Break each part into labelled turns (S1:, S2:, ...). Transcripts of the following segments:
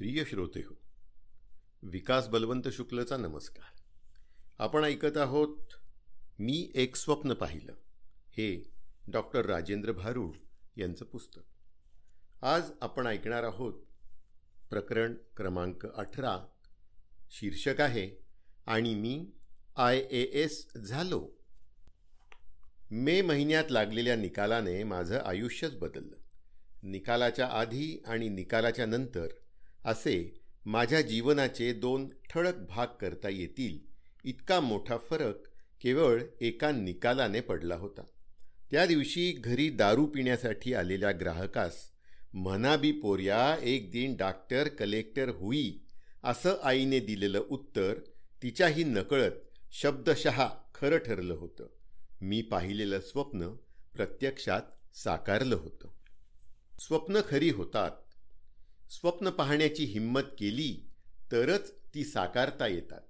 S1: प्रिय श्रोते हो विकास बलवंत शुक्लचा नमस्कार. आपण ऐकत आहोत मी एक स्वप्न पाहिलं हे डॉक्टर राजेंद्र भारूड यांचं पुस्तक. आज आपण ऐकणार आहोत प्रकरण क्रमांक अठरा शीर्षक आहे आणि मी आय ए एस झालो. मे महिन्यात लागलेल्या निकालाने माझं आयुष्यच बदललं. निकालाच्या आधी आणि निकालाच्या नंतर असे माझ्या जीवनाचे दोन ठळक भाग करता येतील. इतका मोठा फरक केवळ एका निकालाने पडला होता. त्या दिवशी घरी दारू पिण्यासाठी आलेल्या ग्राहकास म्हणाबी पोर्या एक दिन डॉक्टर कलेक्टर हुई असं आईने दिलेलं उत्तर तिच्याही नकळत शब्दशः खरं ठरलं होतं. मी पाहिलेलं स्वप्न प्रत्यक्षात साकारलं होतं. स्वप्न खरी होतात स्वप्न पाहण्याची हिंमत केली तरच ती साकारता येतात.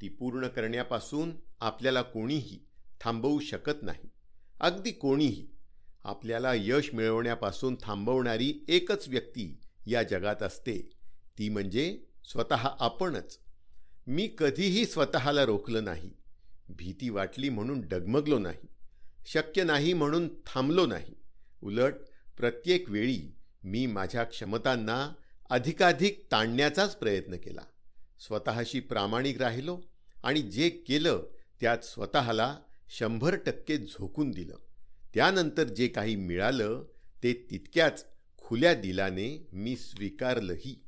S1: ती पूर्ण करण्यापासून आपल्याला कोणीही थांबवू शकत नाही. अगदी कोणीही आपल्याला यश मिळवण्यापासून थांबवणारी एकच व्यक्ती या जगात असते. ती म्हणजे स्वतः आपणच. मी कधीही स्वतःला रोखलं नाही. भीती वाटली म्हणून डगमगलो नाही. शक्य नाही म्हणून थांबलो नाही. उलट प्रत्येक वेळी मी माझ्या क्षमतांना अधिकाधिक ताणण्याचाच प्रयत्न केला. स्वतःशी प्रामाणिक राहिलो आणि जे केलं त्यात स्वतःला शंभर टक्के झोकून दिलं. त्यानंतर जे काही मिळालं ते तितक्याच खुल्या दिलाने मी स्वीकारलंही.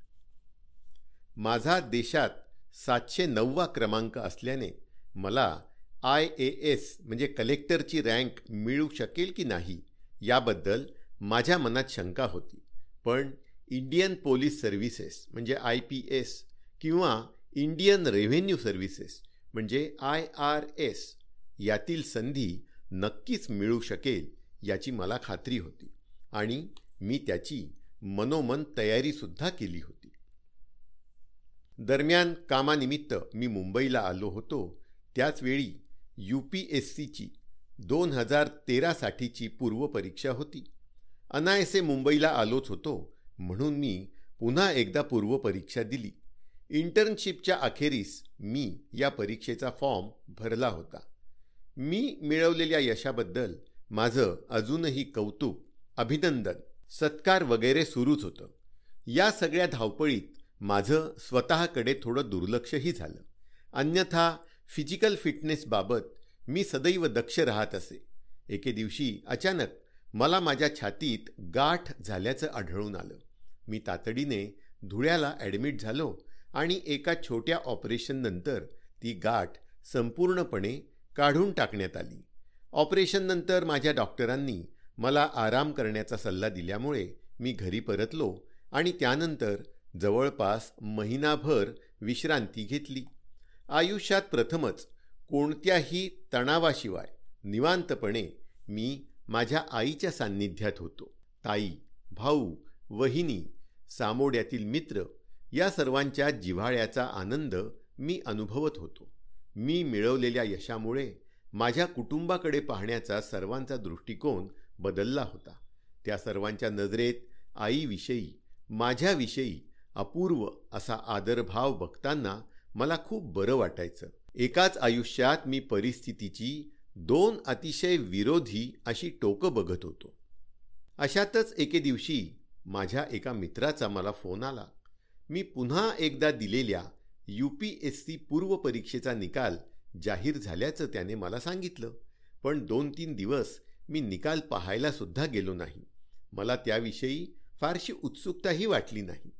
S1: माझा देशात सातशे नववा क्रमांक असल्याने मला आय ए एस म्हणजे कलेक्टरची रँक मिळू शकेल की नाही याबद्दल माझ्या मनात शंका होती. पण इंडियन पोलीस सर्व्हिसेस म्हणजे आय पी एस किंवा इंडियन रेव्हेन्यू सर्व्हिसेस म्हणजे आय आर एस यातील संधी नक्कीच मिळू शकेल याची मला खात्री होती. आणि मी त्याची मनोमन तयारीसुद्धा केली होती. दरम्यान कामानिमित्त मी मुंबईला आलो होतो. त्याचवेळी यू पी एस सीची दोन हजार तेरासाठीची पूर्वपरीक्षा होती. अनायसे मुंबईला आलोच होतो म्हणून मी पुन्हा एकदा पूर्वपरीक्षा दिली. इंटर्नशिपच्या अखेरीस मी या परीक्षेचा फॉर्म भरला होता. मी मिळवलेल्या यशाबद्दल माझं अजूनही कौतुक अभिनंदन सत्कार वगैरे सुरूच होतं. या सगळ्या धावपळीत माझं स्वतःकडे थोडं दुर्लक्षही झालं. अन्यथा फिजिकल फिटनेसबाबत मी सदैव दक्ष राहत असे. एके दिवशी अचानक मला माझ्या छातीत गाठ झाल्याचं आढळून आलं. मी तातडीने धुळ्याला ॲडमिट झालो आणि एका छोट्या ऑपरेशननंतर ती गाठ संपूर्णपणे काढून टाकण्यात आली. ऑपरेशननंतर माझ्या डॉक्टरांनी मला आराम करण्याचा सल्ला दिल्यामुळे मी घरी परतलो आणि त्यानंतर जवळपास महिनाभर विश्रांती घेतली. आयुष्यात प्रथमच कोणत्याही तणावाशिवाय निवांतपणे मी माझ्या आईच्या सान्निध्यात होतो. ताई भाऊ वहिनी सामोड्यातील मित्र या सर्वांच्या जिव्हाळ्याचा आनंद मी अनुभवत होतो. मी मिळवलेल्या यशामुळे माझ्या कुटुंबाकडे पाहण्याचा सर्वांचा दृष्टिकोन बदलला होता. त्या सर्वांच्या नजरेत आईविषयी माझ्याविषयी अपूर्व असा आदरभाव बघताना मला खूप बरं वाटायचं. एकाच आयुष्यात मी परिस्थितीची दोन अतिशय विरोधी अशी टोकं बघत होतो. अशातच एके दिवशी माझ्या एका मित्राचा मला फोन आला. मी पुन्हा एकदा दिलेल्या यू पी एस सी पूर्व परीक्षेचा निकाल जाहीर झाल्याचं त्याने मला सांगितलं. पण दोन तीन दिवस मी निकाल पाहायलासुद्धा गेलो नाही. मला त्याविषयी फारशी उत्सुकताही वाटली नाही.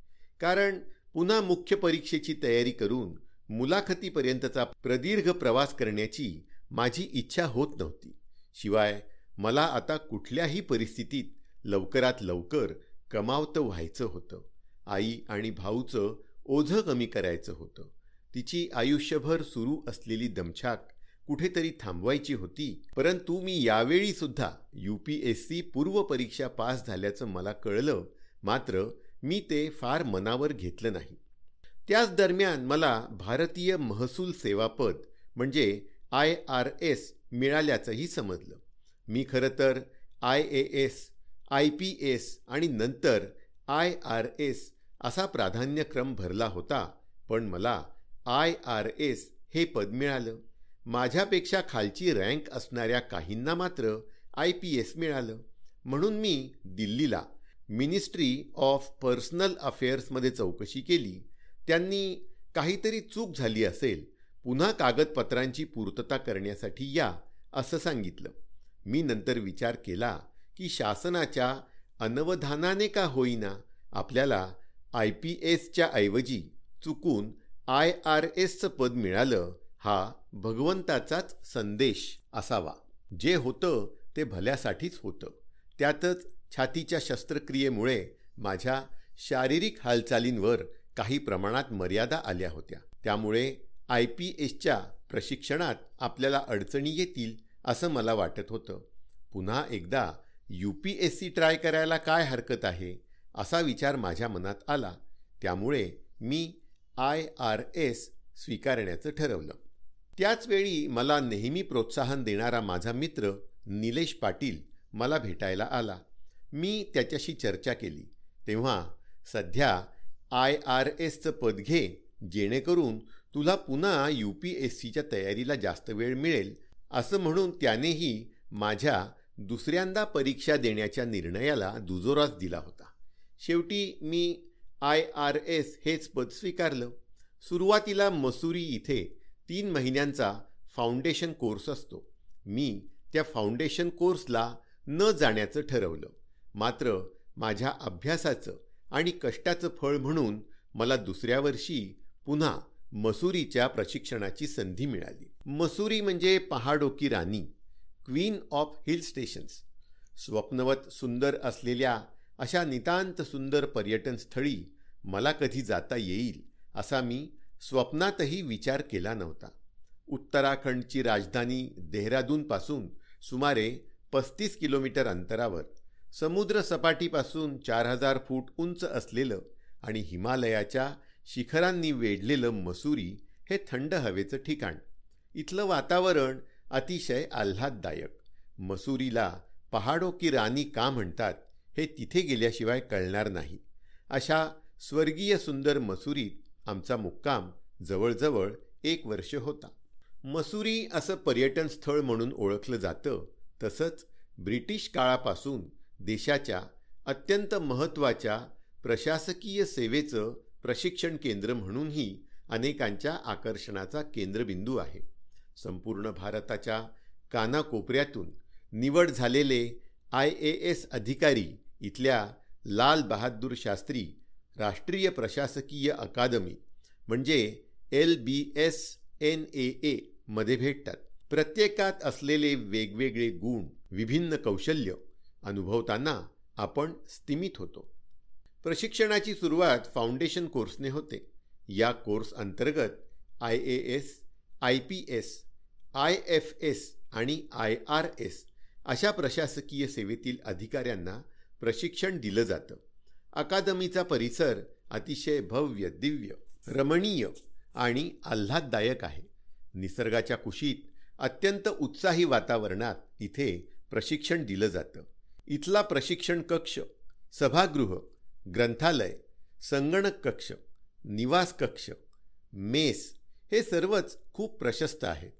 S1: कारण पुन्हा मुख्य परीक्षेची तयारी करून मुलाखतीपर्यंतचा प्रदीर्घ प्रवास करण्याची माझी इच्छा होत नव्हती. शिवाय मला आता कुठल्याही परिस्थितीत लवकरात लवकर कमावतं व्हायचं होतं. आई आणि भाऊचं ओझं कमी करायचं होतं. तिची आयुष्यभर सुरू असलेली दमछाक कुठेतरी थांबवायची होती परंतु मी यावेळी सुद्धा यू पी एस सी पूर्व परीक्षा पास झाल्याचं मला कळलं मात्र मी ते फार मनावर घेतलं नाही. त्याच दरम्यान मला भारतीय महसूल सेवा पद म्हणजे आय आर एस मिळाल्याचंही समजलं. मी खरं तर I A S I P S आणि नंतर आय आर एस असा प्राधान्यक्रम भरला होता पण मला आय आर एस हे पद मिळालं. माझ्यापेक्षा खालची रँक असणाऱ्या काहींना मात्र आय पी एस मिळालं. म्हणून मी दिल्लीला मिनिस्ट्री ऑफ पर्सनल अफेअर्समध्ये चौकशी केली. त्यांनी काहीतरी चूक झाली असेल पुन्हा कागदपत्रांची पूर्तता करण्यासाठी या असं सांगितलं. मी नंतर विचार केला की शासनाच्या अनवधानाने का होईना आपल्याला आय पी एसच्या ऐवजी चुकून आय आर एसचं पद मिळालं हा भगवंताचाच संदेश असावा. जे होतं ते भल्यासाठीच होतं. त्यातच छातीच्या शस्त्रक्रियेमुळे माझ्या शारीरिक हालचालींवर काही प्रमाणात मर्यादा आल्या होत्या. त्यामुळे आय पी एसच्या प्रशिक्षणात आपल्याला अडचणी येतील असं मला वाटत होतं. पुन्हा एकदा U P S C try करायला काय हरकत आहे असा विचार माझ्या मनात आला. त्यामुळे मी आय आर एस स्वीकारण्याचं ठरवलं. त्याचवेळी मला नेहमी प्रोत्साहन देणारा माझा मित्र निलेश पाटील मला भेटायला आला. मी त्याच्याशी चर्चा केली. तेव्हा सध्या आय आर एसचं पद घे जेणेकरून तुला पुन्हा यू पी एस सीच्या तयारीला जास्त वेळ मिळेल असं म्हणून त्यानेही माझ्या दुसऱ्यांदा परीक्षा देण्याच्या निर्णयाला दुजोराच दिला होता. शेवटी मी आय आर एस हेच पद स्वीकारलं. सुरुवातीला मसुरी इथे तीन महिन्यांचा फाउंडेशन कोर्स असतो. मी त्या फाउंडेशन कोर्सला न जाण्याचं ठरवलं. मात्र माझ्या अभ्यासाचं आणि कष्टाचं फळ म्हणून मला दुसऱ्या वर्षी पुन्हा मसुरीच्या प्रशिक्षणाची संधी मिळाली. मसुरी म्हणजे पहाडोकी राणी क्वीन ऑफ हिल स्टेशन्स. स्वप्नवत सुंदर असलेल्या अशा नितांत सुंदर पर्यटन स्थळी मला कधी जाता येईल असा मी स्वप्नातही विचार केला नव्हता. उत्तराखंडची राजधानी देहरादूनपासून सुमारे पस्तीस किलोमीटर अंतरावर समुद्र सपाटीपासून चार हजार फूट उंच असलेलं आणि हिमालयाच्या शिखरांनी वेढलेलं मसुरी हे थंड हवेचं ठिकाण. इथलं वातावरण अतिशय आल्हाददायक. मसुरीला पहाडो की राणी का म्हणतात हे तिथे गेल्याशिवाय कळणार नाही. अशा स्वर्गीय सुंदर मसुरीत आमचा मुक्काम जवळजवळ एक वर्ष होता. मसुरी असं पर्यटन स्थळ म्हणून ओळखलं जातं तसंच ब्रिटिश काळापासून देशाच्या अत्यंत महत्त्वाच्या प्रशासकीय सेवेचं प्रशिक्षण केंद्र म्हणूनही अनेकांच्या आकर्षणाचा केंद्रबिंदू आहे. संपूर्ण भारताच्या कानाकोपऱ्यातून निवड झालेले आय ए एस अधिकारी इथल्या लाल बहादूर शास्त्री राष्ट्रीय प्रशासकीय अकादमी म्हणजे L B S N A A मध्ये भेटतात. प्रत्येकात असलेले वेगवेगळे गुण विभिन्न कौशल्य अनुभवताना आपण स्तिमित होतो. प्रशिक्षणाची सुरुवात फाउंडेशन कोर्सने होते. या कोर्स अंतर्गत I A S I P S I F S आणि आय आर एस अशा प्रशासकीय सेवेतील अधिकाऱ्यांना प्रशिक्षण दिलं जातं. अकादमीचा परिसर अतिशय भव्य दिव्य रमणीय आणि आल्हाददायक आहे. निसर्गाच्या कुशीत अत्यंत उत्साही वातावरणात इथे प्रशिक्षण दिलं जातं. इथला प्रशिक्षण कक्ष सभागृह ग्रंथालय संगणक कक्ष निवास कक्ष मेस हे सर्वच खूप प्रशस्त आहेत.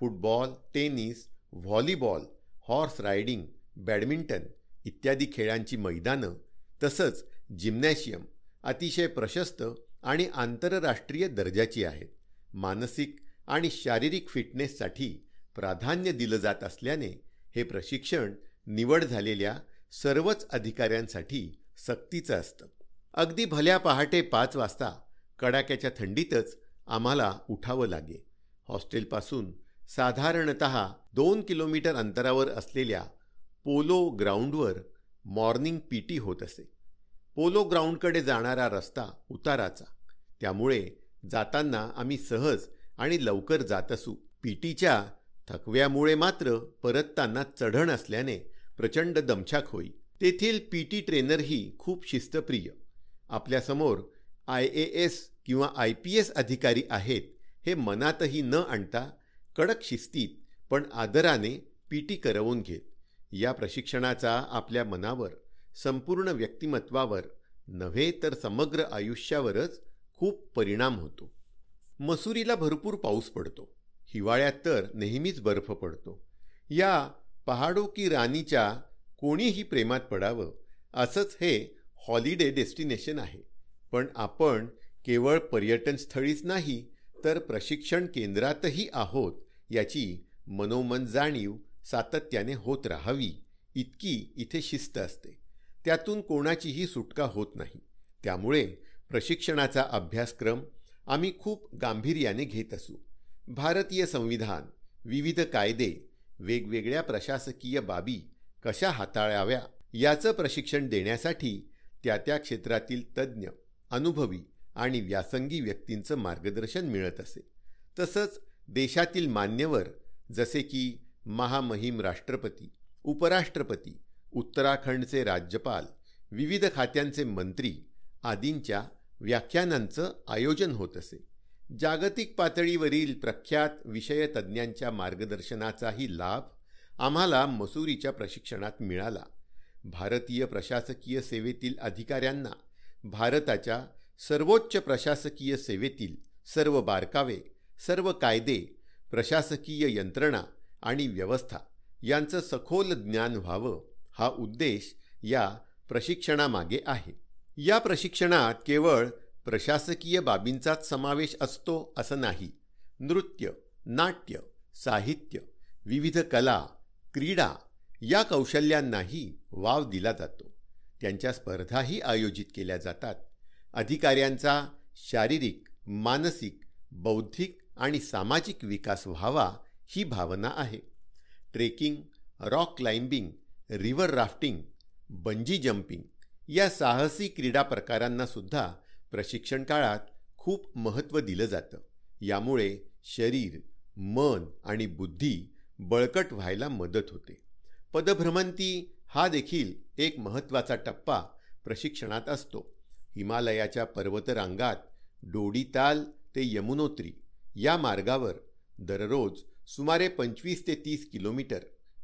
S1: Football tennis volleyball horse riding badminton इत्यादी खेळांची मैदानं तसंच जिम्नॅशियम अतिशय प्रशस्त आणि आंतरराष्ट्रीय दर्जाची आहेत. मानसिक आणि शारीरिक फिटनेससाठी प्राधान्य दिलं जात असल्याने हे प्रशिक्षण निवड झालेल्या सर्वच अधिकाऱ्यांसाठी सक्तीचं असतं. अगदी भल्या पहाटे पाच वाजता कडाक्याच्या थंडीतच आम्हाला उठावं लागे. हॉस्टेलपासून साधारणत दोन किलोमीटर अंतरावर असलेल्या पोलो ग्राउंडवर मॉर्निंग पी टी होत असे. पोलो ग्राउंडकडे जाणारा रस्ता उताराचा. त्यामुळे जाताना आम्ही सहज आणि लवकर जात असू. पी टीच्या थकव्यामुळे मात्र परतताना चढण असल्याने प्रचंड दमछाक होई. तेथील पी टी ट्रेनरही खूप शिस्तप्रिय. आपल्यासमोर आय ए एस किंवा आय पी एस अधिकारी आहेत हे मनातही न आणता कडक शिस्तीत पण आदराने पी टी करवून घेत. या प्रशिक्षणाचा आपल्या मनावर संपूर्ण व्यक्तिमत्वावर नव्हे तर समग्र आयुष्यावरच खूप परिणाम होतो. मसुरीला भरपूर पाऊस पडतो. हिवाळ्यात तर नेहमीच बर्फ पडतो. या पहाडो की राणीच्या कोणीही प्रेमात पडावं असंच हे हॉलिडे डेस्टिनेशन आहे. पण आपण केवळ पर्यटनस्थळीच नाही तर प्रशिक्षण केंद्रातही आहोत याची मनोमन जाणीव सातत्याने होत राहावी इतकी इथे शिस्त असते. त्यातून कोणाचीही सुटका होत नाही. त्यामुळे प्रशिक्षणाचा अभ्यासक्रम आम्ही खूप गांभीर्याने घेत असू. भारतीय संविधान विविध कायदे वेगवेगळ्या प्रशासकीय बाबी कशा हाताळाव्या याचं प्रशिक्षण देण्यासाठी त्या त्या क्षेत्रातील तज्ज्ञ अनुभवी आणि व्यासंगी व्यक्तींचं मार्गदर्शन मिळत असे. तसंच देशातील मान्यवर जसे की महामहिम राष्ट्रपती उपराष्ट्रपती उत्तराखंडचे राज्यपाल विविध खात्यांचे मंत्री आदींच्या व्याख्यानांचं आयोजन होत असे. जागतिक पातळीवरील प्रख्यात विषयतज्ञांच्या मार्गदर्शनाचाही लाभ आम्हाला मसुरीच्या प्रशिक्षणात मिळाला. भारतीय प्रशासकीय सेवेतील अधिकाऱ्यांना भारताच्या सर्वोच्च प्रशासकीय सेवेतील सर्व बारकावे सर्व कायदे प्रशासकीय यंत्रणा आणि व्यवस्था यांचं सखोल ज्ञान व्हावं हा उद्देश या प्रशिक्षणामागे आहे. या प्रशिक्षणात केवळ प्रशासकीय बाबींचाच समावेश असतो असं नाही. नृत्य नाट्य साहित्य विविध कला क्रीडा या कौशल्यांनाही वाव दिला जातो. त्यांच्या स्पर्धाही आयोजित केल्या जातात. अधिकाऱ्यांचा शारीरिक मानसिक बौद्धिक आणि सामाजिक विकास व्हावा ही भावना आहे. Trekking rock climbing river rafting bungee jumping या साहसी क्रीडा प्रकारांना सुद्धा प्रशिक्षण काळात खूप महत्त्व दिलं जातं. यामुळे शरीर मन आणि बुद्धी बळकट व्हायला मदत होते. पदभ्रमंती हा देखील एक महत्त्वाचा टप्पा प्रशिक्षणात असतो. हिमालयाच्या पर्वतरांगात डोडीताल ते यमुनोत्री या मार्गावर दररोज सुमारे पंचवीस ते तीस किलोमीटर.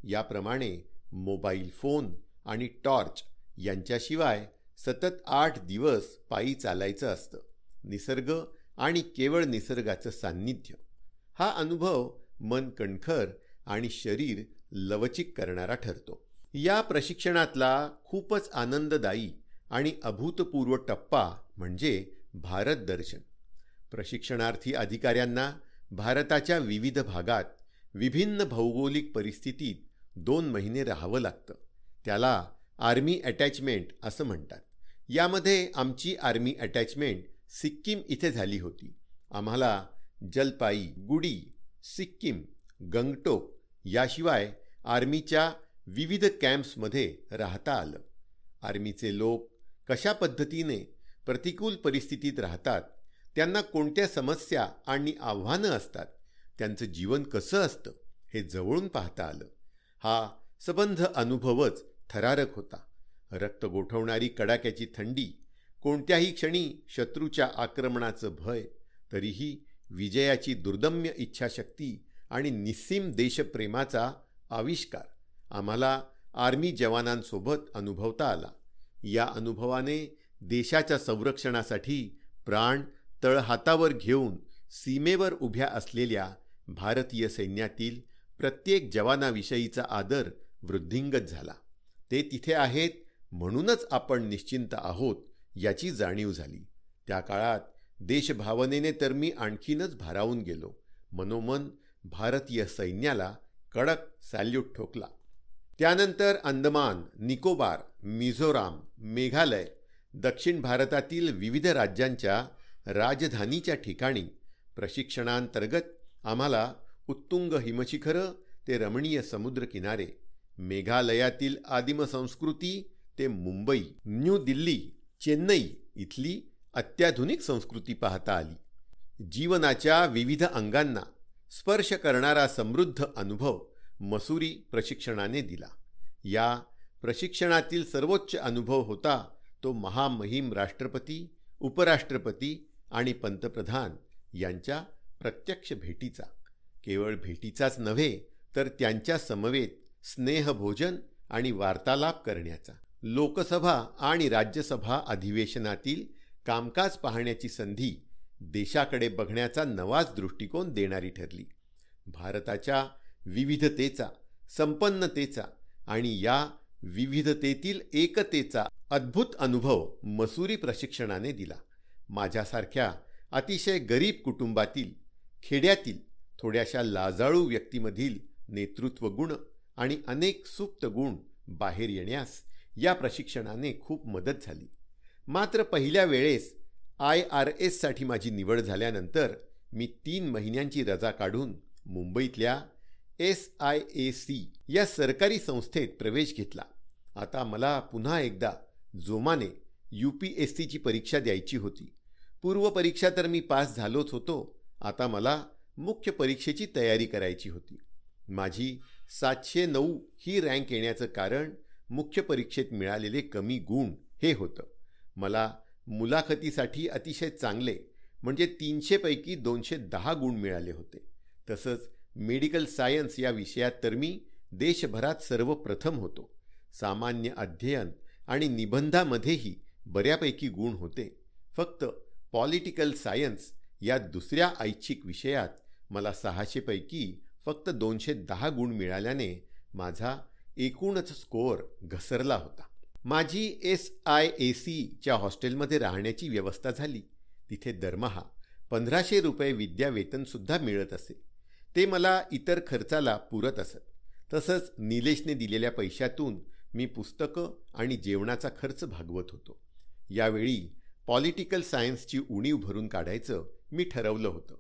S1: याप्रमाणे मोबाईल फोन आणि टॉर्च यांच्याशिवाय सतत आठ दिवस पायी चालायचं असतं. निसर्ग आणि केवळ निसर्गाचं सान्निध्य. हा अनुभव मन कणखर आणि शरीर लवचिक करणारा ठरतो. या प्रशिक्षणातला खूपच आनंददायी आणि अभूतपूर्व टप्पा म्हणजे भारत दर्शन. प्रशिक्षणार्थी अधिकाऱ्यांना भारताच्या विविध भागात विभिन्न भौगोलिक परिस्थितीत दोन महिने राहावं लागतं. त्याला आर्मी अटॅचमेंट असं म्हणतात. यामध्ये आमची आर्मी अटॅचमेंट सिक्कीम इथे झाली होती. आम्हाला जलपाई गुडी सिक्कीम गंगटोक याशिवाय आर्मीच्या विविध कॅम्प्समध्ये राहता आलं. आर्मीचे लोक कशा पद्धतीने प्रतिकूल परिस्थितीत राहतात त्यांना कोणत्या समस्या आणि आव्हानं असतात त्यांचं जीवन कसं असतं हे जवळून पाहता आलं. हा सबंध अनुभवच थरारक होता. रक्त गोठवणारी कडाक्याची थंडी कोणत्याही क्षणी शत्रूच्या आक्रमणाचं भय तरीही विजयाची दुर्दम्य इच्छाशक्ती आणि निस्सीम देशप्रेमाचा आविष्कार. आम्हाला आर्मी जवानांसोबत अनुभवता आला. या अनुभवाने देशाच्या संरक्षणासाठी प्राण तळहातावर घेऊन सीमेवर उभ्या असलेल्या भारतीय सैन्यातील प्रत्येक जवानाविषयीचा आदर वृद्धिंगत झाला. ते तिथे आहेत म्हणूनच आपण निश्चिंत आहोत याची जाणीव झाली. त्या काळात देशभावनेने तर मी आणखीनच भारावून गेलो. मनोमन भारतीय सैन्याला कडक सॅल्यूट ठोकला. त्यानंतर अंदमान निकोबार मिझोराम मेघालय दक्षिण भारतातील विविध राज्यांच्या राजधानीच्या ठिकाणी प्रशिक्षणांतर्गत आम्हाला उत्तुंग हिमशिखरं ते रमणीय समुद्रकिनारे मेघालयातील आदिमसंस्कृती ते मुंबई न्यू दिल्ली चेन्नई इथली अत्याधुनिक संस्कृती पाहता आली. जीवनाच्या विविध अंगांना स्पर्श करणारा समृद्ध अनुभव मसुरी प्रशिक्षणाने दिला. या प्रशिक्षणातील सर्वोच्च अनुभव होता तो महामहिम राष्ट्रपती उपराष्ट्रपती आणि पंतप्रधान यांच्या प्रत्यक्ष भेटीचा. केवळ भेटीचाच नव्हे तर त्यांच्या समवेत स्नेहभोजन आणि वार्तालाप करण्याचा. लोकसभा आणि राज्यसभा अधिवेशनातील कामकाज पाहण्याची संधी देशाकडे बघण्याचा नवाच दृष्टिकोन देणारी ठरली. भारताच्या विविधतेचा संपन्नतेचा आणि या विविधतेतील एकतेचा अद्भुत अनुभव मसुरी प्रशिक्षणाने दिला. माझ्यासारख्या अतिशय गरीब कुटुंबातील खेड्यातील थोड्याशा लाजाळू व्यक्तीमधील नेतृत्व गुण आणि अनेक सुप्त गुण बाहेर येण्यास या प्रशिक्षणाने खूप मदत झाली. मात्र पहिल्या वेळेस आय आर एससाठी माझी निवड झाल्यानंतर मी तीन महिन्यांची रजा काढून मुंबईतल्या एस आय ए सी या सरकारी संस्थेत प्रवेश घेतला. आता मला पुन्हा एकदा जोमाने यू पी एस सीची परीक्षा द्यायची होती. पूर्वपरीक्षा तर मी पास झालोच होतो. आता मला मुख्य परीक्षेची तयारी करायची होती. माझी सातशे नऊ ही रँक येण्याचं कारण मुख्य परीक्षेत मिळालेले कमी गुण हे होतं. मला मुलाखतीसाठी अतिशय चांगले म्हणजे तीनशेपैकी दोनशे दहा गुण मिळाले होते. तसंच मेडिकल सायन्स या विषयात तर मी देशभरात सर्वप्रथम होतो. सामान्य अध्ययन आणि निबंधामध्येही बऱ्यापैकी गुण होते. फक्त पॉलिटिकल सायन्स या दुसऱ्या ऐच्छिक विषयात मला सहाशेपैकी फक्त दोनशे दहा गुण मिळाल्याने माझा एकूणच स्कोअर घसरला होता. माझी एस आय ए सीच्या हॉस्टेलमध्ये राहण्याची व्यवस्था झाली. तिथे दरमहा पंधराशे रुपये विद्यावेतनसुद्धा मिळत असे. ते मला इतर खर्चाला पुरत असत. तसंच निलेशने दिलेल्या पैशातून मी पुस्तकं आणि जेवणाचा खर्च भागवत होतो. यावेळी पॉलिटिकल सायन्सची उणीव भरून काढायचं मी ठरवलं होतं.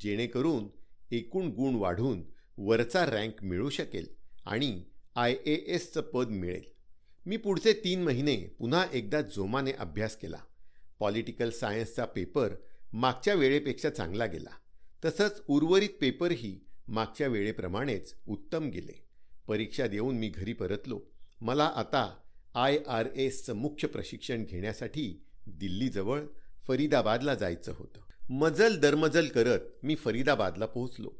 S1: जेणेकरून एकूण गुण वाढून वरचा रँक मिळू शकेल आणि आय ए एसचं पद मिळेल. मी पुढचे तीन महिने पुन्हा एकदा जोमाने अभ्यास केला. पॉलिटिकल सायन्सचा पेपर मागच्या वेळेपेक्षा चांगला गेला. तसंच उर्वरित पेपरही मागच्या वेळेप्रमाणेच उत्तम गेले. परीक्षा देऊन मी घरी परतलो. मला आता आय आर एसचं मुख्य प्रशिक्षण घेण्यासाठी दिल्लीजवळ फरीदाबादला जायचं होतं. मजल दरमजल करत मी फरीदाबादला पोहोचलो.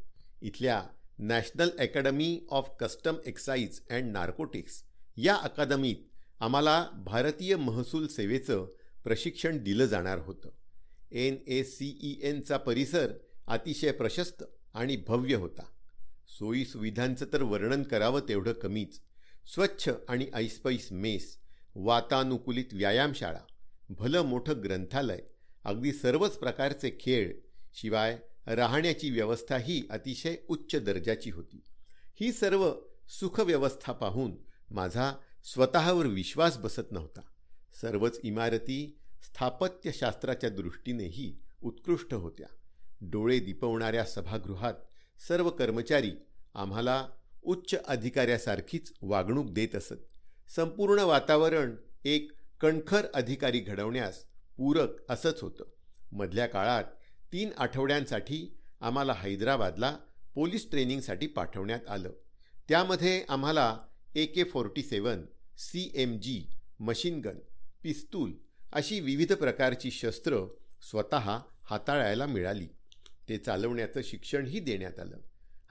S1: इथल्या national academy of custom excise and narcotics या अकादमीत आम्हाला भारतीय महसूल सेवेचं प्रशिक्षण दिलं जाणार होतं. एन ए सी ई एनचा परिसर अतिशय प्रशस्त आणि भव्य होता. सोयीसुविधांचं तर वर्णन करावं तेवढं कमीच. स्वच्छ आणि ऐसपैस मेस वातानुकूलित व्यायामशाळा भलं मोठं ग्रंथालय अगदी सर्वच प्रकारचे खेळ शिवाय राहण्याची व्यवस्था ही अतिशय उच्च दर्जाची होती. ही सर्व सुखव्यवस्था पाहून माझा स्वतःवर विश्वास बसत नव्हता. सर्वच इमारती स्थापत्यशास्त्राच्या दृष्टीनेही उत्कृष्ट होत्या. डोळे दिपवणाऱ्या सभागृहात सर्व कर्मचारी आम्हाला उच्च अधिकाऱ्यासारखीच वागणूक देत असत. संपूर्ण वातावरण एक कणखर अधिकारी घडवण्यास पूरक असंच होतं. मधल्या काळात तीन आठवड्यांसाठी आम्हाला हैदराबादला पोलीस ट्रेनिंगसाठी पाठवण्यात आलं. त्यामध्ये आम्हाला A K forty seven C M G machine gun पिस्तूल अशी विविध प्रकारची शस्त्र स्वतः हाताळायला मिळाली. ते चालवण्याचं शिक्षणही देण्यात आलं.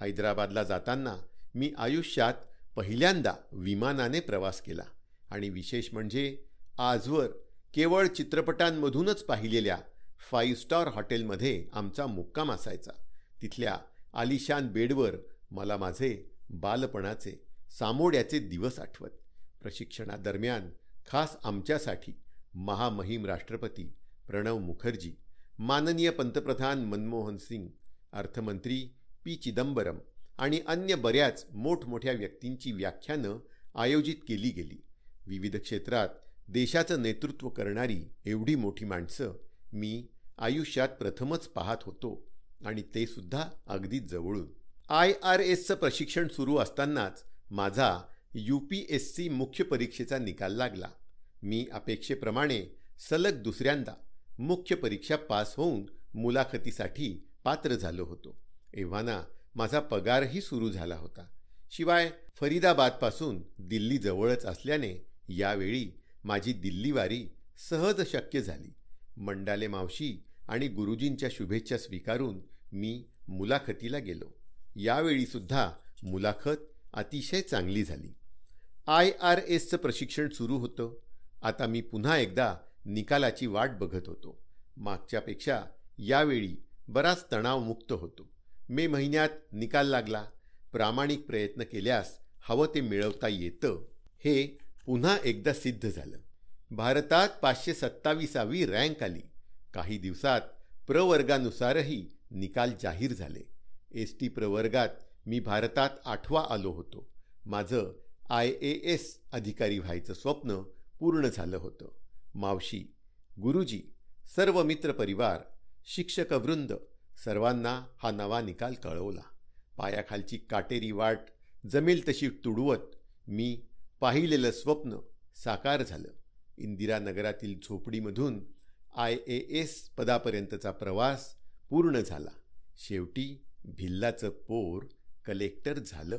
S1: हैदराबादला जाताना मी आयुष्यात पहिल्यांदा विमानाने प्रवास केला आणि विशेष म्हणजे आजवर केवळ चित्रपटांमधूनच पाहिलेल्या फाईव्ह स्टार हॉटेलमध्ये आमचा मुक्काम असायचा. तिथल्या आलिशान बेडवर मला माझे बालपणाचे सामोड्याचे दिवस आठवत. प्रशिक्षणादरम्यान खास आमच्यासाठी महामहिम राष्ट्रपती प्रणव मुखर्जी माननीय पंतप्रधान मनमोहन सिंग अर्थमंत्री पी चिदंबरम आणि अन्य बऱ्याच मोठमोठ्या व्यक्तींची व्याख्यानं आयोजित केली गेली. विविध क्षेत्रात देशाचं नेतृत्व करणारी एवढी मोठी माणसं मी आयुष्यात प्रथमच पाहत होतो आणि ते सुद्धा अगदी जवळून. आय आर एसचं प्रशिक्षण सुरू असतानाच माझा यू पी एस सी मुख्य परीक्षेचा निकाल लागला. मी अपेक्षेप्रमाणे सलग दुसऱ्यांदा मुख्य परीक्षा पास होऊन मुलाखतीसाठी पात्र झालो होतो. एव्हाना माझा पगारही सुरू झाला होता. शिवाय फरीदाबादपासून दिल्ली जवळच असल्याने यावेळी माझी दिल्लीवारी सहज शक्य झाली. मंडाले मावशी आणि गुरुजींच्या शुभेच्छा स्वीकारून मी मुलाखतीला गेलो. यावेळीसुद्धा मुलाखत अतिशय चांगली झाली. आय आर एसचं प्रशिक्षण सुरू होतं. आता मी पुन्हा एकदा निकालाची वाट बघत होतो. मागच्यापेक्षा यावेळी बराच तणावमुक्त होतो. मे महिन्यात निकाल लागला. प्रामाणिक प्रयत्न केल्यास हवं ते मिळवता येतं हे पुन्हा एकदा सिद्ध झालं. भारतात पाचशे सत्तावीसावी रँक आली. काही दिवसात प्रवर्गानुसारही निकाल जाहीर झाले. एस टी प्रवर्गात मी भारतात आठवा आलो होतो. माझं आय ए एस अधिकारी व्हायचं स्वप्न पूर्ण झालं होतं. मावशी गुरुजी सर्व मित्रपरिवार शिक्षकवृंद सर्वांना हा नवा निकाल कळवला. पायाखालची काटेरी वाट जमेल तशी तुडवत मी पाहिलेलं स्वप्न साकार झालं. इंदिरानगरातील झोपडीमधून आय ए एस पदापर्यंतचा प्रवास पूर्ण झाला. शेवटी भिल्लाचं पोर कलेक्टर झालं.